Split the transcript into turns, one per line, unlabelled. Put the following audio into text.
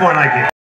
what I get.